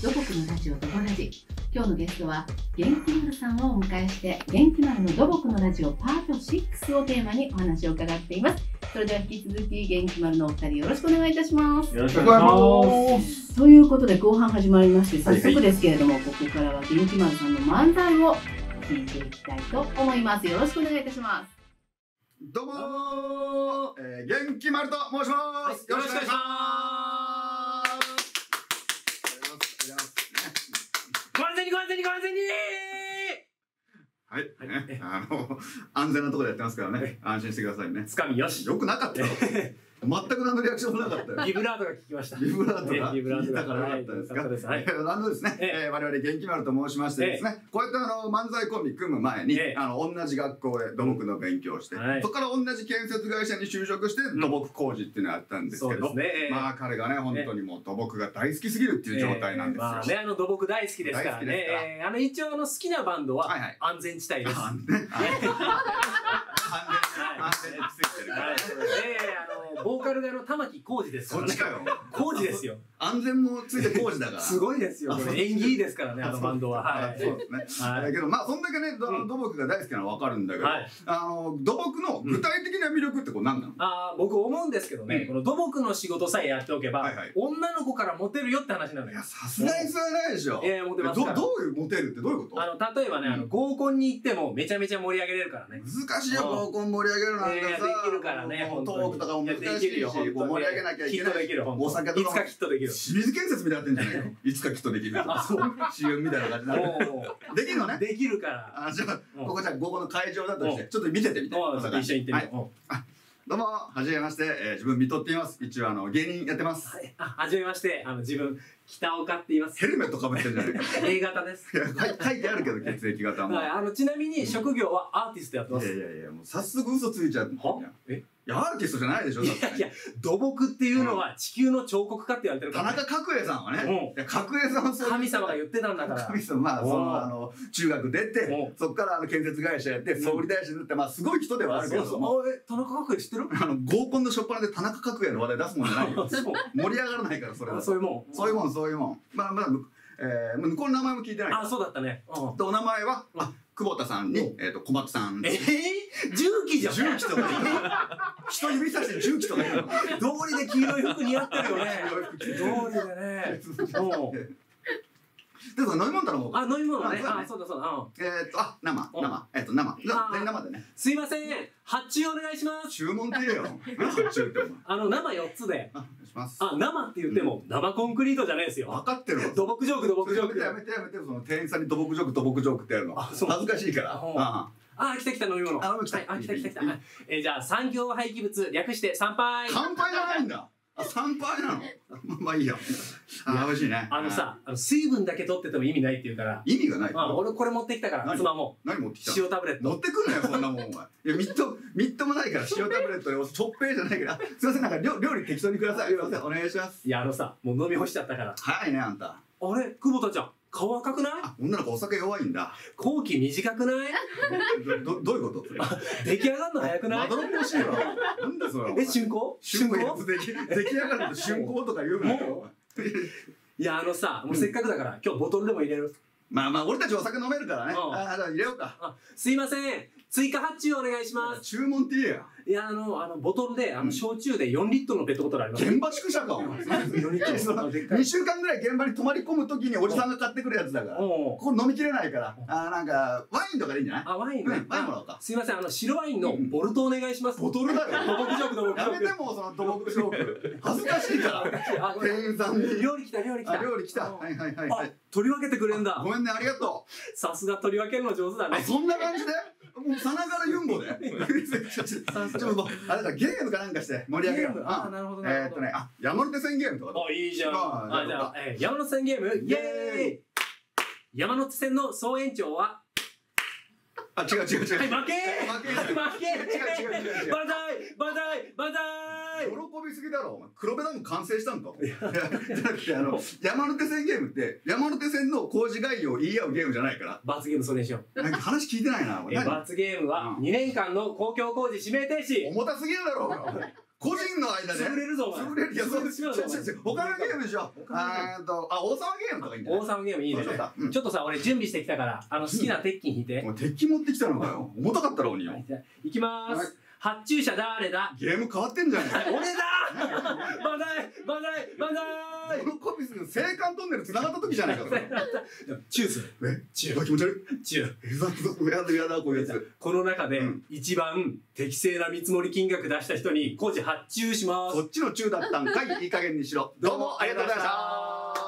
土木のラジオドボラジ今日のゲストは元気丸さんをお迎えして元気丸の土木のラジオパート6をテーマにお話を伺っています。それでは引き続き元気丸のお二人よろしくお願いいたします。よろしくお願いします。ということで後半始まりましてはい早速ですけれども、ここからは元気丸さんの漫才を聞いていきたいと思います。よろしくお願いいたします。どうもー、えー、元気丸と申します、よろしくお願いしますご安全にご安全にご安全にはい、はいね、あの安全なところでやってますからね、安心してくださいね。つかみよし。よくなかったよ。全く何のリアクションもなかったよ。ビブラートが聞きました。ビブラートが。聞いたからよかったですか？はいです。はい。えーあのですね、ええ。ー我々元気丸と申しましてですね、こうやってあの漫才コンビ組む前に、ええ。あの同じ学校で土木の勉強をして、はい。そこから同じ建設会社に就職して土木工事っていうのをやったんですけど、そうですね。えーまあ彼がね本当にもう土木が大好きすぎるっていう状態なんですよ。えーまあね、あの土木大好きですから大好きですか？らね。え。ーあの一応あの好きなバンドははいはい。安全地帯です。安全についてるから。はい、えー、あのボーカルがあの玉置浩二ですからねそっち。かよ浩二ですよ。安全もついて工事だからすごいですよ。演技いいですからね、あのバンドは。はい。そうですね、はいだけどまあそんだけね土木が大好きなのは分かるんだけど、はい。あの土木の具体的な魅力ってこう何なの、あー僕思うんですけどね、うんこの土木の仕事さえやっておけば、はいはい女の子からモテるよって話なのよいや。さすがにそれはないでしょ、えー、モテどます。どういうモテるってどういうこと？あの例えばね、あの合コンに行ってもめちゃめちゃ盛り上げれるからね。難しいよ合コン盛り上げるなんかさ、できるからねトークとかも難しいできるよこう盛り上げなきゃいけない。きる、本当お酒とかもいつかきっとできる。清水建設みたいになってんじゃないの？いつかきっとできるあそう。CM みたいな感じになる。もできるのね？うできるから。あじゃあうん。ここじゃあ午後の会場だとしてちょっと見ててみて一緒に行ってみはい。よう。うんどうもはじめまして、えー自分見とっています。一応あの芸人やってます。はい、あ、はじめまして、あの自分北岡って言います。ヘルメットかぶってんじゃないか。A 型です。いや書い書いてあるけど血液型も、はい、あのちなみに職業はアーティストやってます。いやいやいやもう早速嘘ついちゃうはえ？いやアーティストじゃないでしょいだって。やいや、土木っていうのは地球の彫刻家って言われてるか田中角栄さんはね、うん。いや角栄さんはそう神様が言ってたんだから。神様まあそおうのあの中学出てそこからあの建設会社やってうん。総理大臣になってまあすごい人ではあるけそうそう。え田中角栄知ってる？あの合コンの初っ端で田中角栄の話題出すもんじゃないよ。そう。盛り上がらないからそれは。あそういうもん。そういうもんそういうもん。まあまあむえー、向こうの名前も聞いてない。あ、そうだったね。うん。でお名前は、うん。あ久保田さんに、うん。えっ、と小松さん。えー、重機じゃん。重機とか人指さして重機とか言うの？道理で黄色い服似合ってるよね。道理でね。うんでも飲み物頼もうかあ、飲み物ね。ああ、そうだそうだ。うん。えっ、とあ生。うん。生。えっ、と生。あ全生でね。すいません。発注お願いします。注文って言えよ 何発注ってお前。あの、生4つで。あします。あ、生って言っても、生コンクリートじゃないですよ。分かってるわ。土木ジョーク、土木ジョーク。やめてやめてその店員さんに土木ジョーク土木ジョークってやるの。あそう恥ずか。しいから。あ来た来た飲み物。あ来た。はいあ、来た来た来た。えーじゃあ、産業廃棄物、略して参拝。乾杯じゃないんだ。あ参杯なの？ま あまあいいやあ美味しいね。あのさ、あの水分だけ取ってても意味ないって言うから、意味がない。あ俺これ持ってきたから、何？妻も。何持ってきた？の塩タブレット。持ってくんなよそんなもんお前。いやみっとみっともないから塩タブレットでちょっぺいじゃないから。あすいませんなんか料料理適当にください。すいません。お願いします。いや、あのさ、もう飲み干しちゃったから。早いねあんた。あれ？久保田ちゃん、顔赤くない？あ女の子お酒弱いんだ。後期短くない？どど どういうこと？それ。出来上がるの早くない？まどろっこしいわ。なんでそれえ、竣工竣工竣工出来出来上がると竣工とか言うなよ。いや、あのさ、もうせっかくだから、今日ボトルでも入れる。まあまあ俺たちお酒飲めるからね。うん。あじゃあ入れようか。あ、すいません。追加発注お願いします。注文って言えや。いや、あの、あの、ボトルで、あの、うん。焼酎で4リットルのペットボトルあります。現場宿舎かお前4リットル。そのあでっかい2週間ぐらい現場に泊まり込む時におじさんが買ってくるやつだから。おうここ飲みきれないから。あーなんかワインとかでいいんじゃない？あ、ワインね。うん。ワインもらおうか。あすいません、あの、白ワインのボルトお願いします。ボトルだよ。土木ジョーク、土木ジョーク。やめてもうその土木ジョーク恥ずかしいから。あ、ごめん。店員さんに。料理来た、料理来た。あ料理来た。あはいはいはいはあい、取り分けてくれんだ。ご。めんねありがとさすが取り分けるの上手だね。うあそんな感じで？もうさながらユンボ でちょちょちょもうあれだゲームかなんかして盛り上げようあ、うんなるほど、えっとねあ山手線ゲームとかあ、いいじゃん。ああ、じゃあ、えー山手線ゲーム、イイ！エエーイ！山手線の総延長は、あ違う違う違う。はい、負け！負け。負け！違う違う違う違う。万歳万歳万歳喜びすぎだろお前。黒部ダム完成したんか？いや。じゃなくてあの 山手線ゲームって山手線の工事概要を言い合うゲームじゃないから。罰ゲームそれにしよう。なんか話聞いてないな え何？罰ゲームはうん。2年間の公共工事指名停止。重たすぎるだろうが個人の間で。潰れるぞ潰れるいやそう潰れてしまうぞお前。違う違う。他のゲームでしょあーとあ王様ゲームとかいいんじゃない？王様ゲームいいね。ちょっとさ俺準備してきたからあの好きな鉄筋引いて。鉄器持ってきたのかよ。重たかったろ鬼よはいきまーはい。す発注者誰だ？ゲーム変わってんじゃん俺だ！バンザイ！バンザイ！バンザイ！このコピスの青函トンネル繋がった時じゃないかそれ。チューする。え？チうわ気持ち悪い。チュー。やだやだこういうやつこの中でうん。一番適正な見積もり金額出した人に工事発注します。そっちの中だったんかいいい加減にしろ。どうもありがとうございました